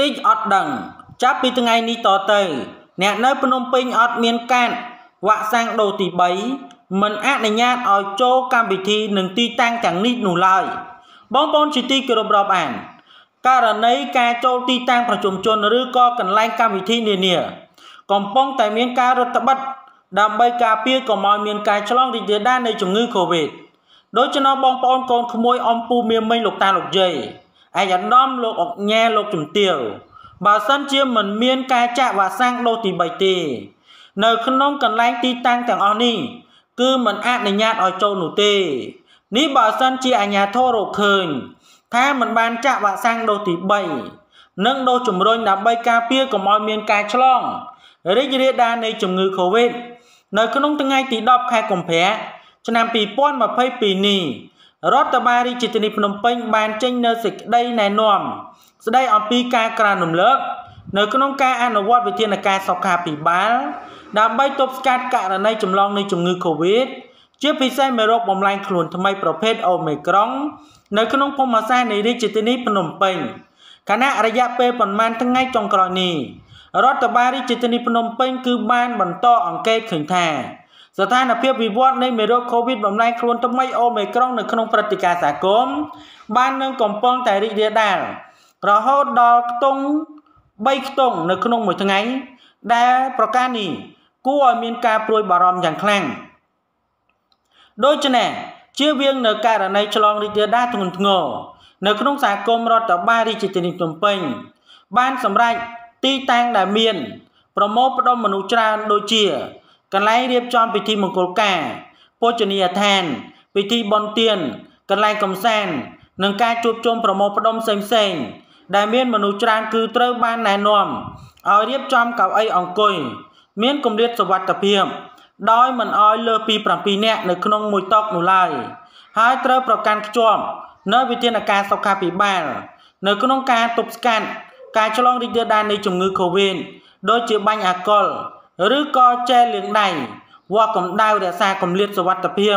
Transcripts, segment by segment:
តិចអត់ដឹង ចាប់ពីថ្ងៃនេះតទៅ អ្នកនៅភ្នំពេញអត់មានកាតវ៉ាក់សាំងដូសទី3មិនអនុញ្ញាតឲ្យចូលកម្មវិធីនឹងទីតាំងទាំងនេះនោះឡើយបងប្អូនជាទីគោរពរាប់អានករណីការចូលទីតាំងប្រជុំជនឬក៏កន្លែងកម្មវិធីនានា កំពុងតែមានការរដ្ឋបិទដើម្បីការពារកុំឲ្យមានការឆ្លងរីករាលដាលនៃជំងឺ Covid ដូច្នោះបងប្អូនកូនក្មួយអំពូមៀមិញលោកតាលោកយាយ ឯកឧត្តមលោកអុកញ៉ែលោកជំទាវបើសិនជាមិនមានការចាក់វ៉ាក់សាំងដូសទី3ទេ នៅក្នុងកន្លែងទីតាំងទាំងអស់នេះគឺមិនអនុញ្ញាតឲ្យចូលនោះទេនេះបើសិនជាអាជ្ញាធររកឃើញ ថាមិនបានចាក់វ៉ាក់សាំងដូសទី3និងដូសជំរុញដើម្បីការពារកុំឲ្យមានការឆ្លងរីករាលដាលនៃជំងឺ Covid នៅក្នុងថ្ងៃទី10ខែកុម្ភៈឆ្នាំ2022នេះ រដ្ឋបាលរាជធានីភ្នំពេញបានចេញនូវសេចក្តីណែនាំស្តីអំពីការក្រានរំលើកនៅក្នុងការអនុវត្តវិធានការសុខាភិបាលដើម្បីទប់ស្កាត់ករណីចម្លងនៃជំងឺ Covid ជាពិសេសមេរោគបំលែងខ្លួនថ្មីប្រភេទអូមេក្រុង នៅក្នុងភូមិសាស្ត្រនៃរាជធានីភ្នំពេញខណៈរយៈពេលប្រមាណថ្ងៃចុងក្រោយនេះរដ្ឋបាលរាជធានីភ្នំពេញគឺបានបន្តអង្កេតឃើញថា ស្ថានភាពវិវត្តនៃមេរោគ COVID បំលែងខ្លួនថ្មីអូមេក្រុងនៅក្នុងព្រឹត្តិការណ៍សហគមន៍បាននឹងកំពុងតែរីករាលដាលរហូតដល់ខ្ទង់3ខ្ទង់នៅក្នុងមួយថ្ងៃដែលប្រការនេះគួរឲ្យមានការព្រួយបារម្ភយ៉ាងខ្លាំងដូច្នេះជៀសវាងនៅករណីឆ្លងរីករាលដាលធ្ងន់ធ្ងរនៅក្នុងសហគមន៍រដ្ឋបាលរាជធានីភ្នំពេញ បានសម្រេចទីតាំងដែលមាន ប្រមូលផ្ដុំមនុស្សច្រើនដូចជា កន្លែងរៀបចំពិធីមង្គលការពោជនីយដ្ឋាន ពិធីបុណ្យទាន កន្លែងកំសាន្តនិងការជួបជុំប្រមូលផ្ដុំផ្សេងៗដែលមានមនុស្សច្រើនគឺត្រូវបានណែនាំឲ្យរៀបចំកៅអីអង្គុយមានគម្លាតសុវត្ថិភាពដោយមិនឲ្យលើសពី7នាក់នៅក្នុងមួយតុនោះឡើយហើយត្រូវប្រកាន់ខ្ជាប់នៅវិធានការសុខាភិបាល នៅក្នុងការទប់ស្កាត់ការឆ្លងរីករាលដាលនៃជំងឺ Covid ដូចជាបាញ់អាកុល ឬក៏ចែលាងដៃវាស់កម្ដៅរក្សាកម្រិតសុវត្ថិភាព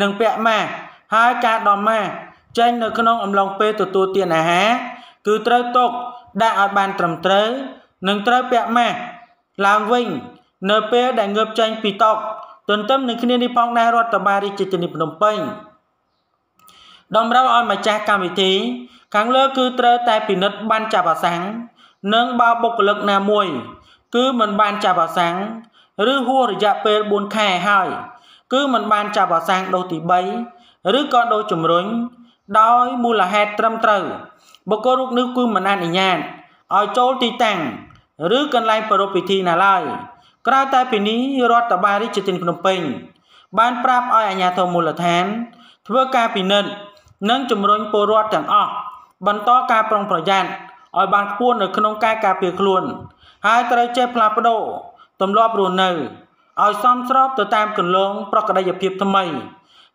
និងពាក់ម៉ាស់ហើយការដំម៉ាស់ចេញនៅក្នុងអំឡុងពេលទទួលទានអាហារគឺត្រូវទុកដាក់ឲ្យបានត្រឹមត្រូវនិងត្រូវពាក់ម៉ាស់ឡើងវិញ នៅពេលដែលងើបចេញពីតុទន្ទឹមនឹងគ្នានេះផងដែររដ្ឋបាលរាជធានីភ្នំពេញតម្រូវឲ្យម្ចាស់កម្មវិធី ខាងលើគឺត្រូវតែពិនិត្យបានចាប់អាសាំងនិងបើបុគ្គលិកណាមួយ គឺមិនបានចាប់អាសាំងឬហួសរយៈពេល4ខែហើយ គឺមិនបានចាប់អាសាំងដូសទី3ឬក៏ដូសជំរុញដោយមូលហេតុត្រឹមត្រូវបុគ្គលរូបនេះគឺមិនអនុញ្ញាតឲ្យចូលទីតាំងឬកន្លែងប្រពៃពិធីណាឡើយក្រៅតែពីនេះរដ្ឋបាលរាជធានីភ្នំពេញ បានប្រាប់ឲ្យអាជ្ញាធរមូលដ្ឋាន ធ្វើការពិនិត្យនិងជំរុញពលរដ្ឋទាំងអស់បន្តការប្រុងប្រយ័ត្នឲ្យបានខ្ពស់នៅក្នុងការការពារខ្លួន ហើយត្រូវចេះផ្លាស់ប្ដូរទម្លាប់រស់នៅឲ្យសមស្របទៅតាមគន្លងប្រកបិភាពថ្មី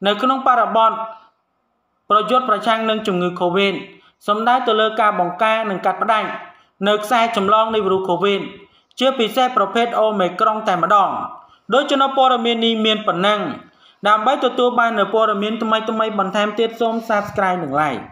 នៅក្នុងបរិបទប្រយុទ្ធប្រឆាំងនឹងជំងឺ Covid សំដៅទៅលើការបង្ការនិងកាត់ផ្ដាច់នៅខ្សែចម្លងនៃវីរុស Covid ជាពិសេសប្រភេទអូមេក្រុងតែម្ដងដូច្នោះព័ត៌មាននេះមានប៉ុណ្ណឹងដើម្បីទទួលបាននូវព័ត៌មានថ្មីៗបន្ថែមទៀតសូម Subscribe និង Like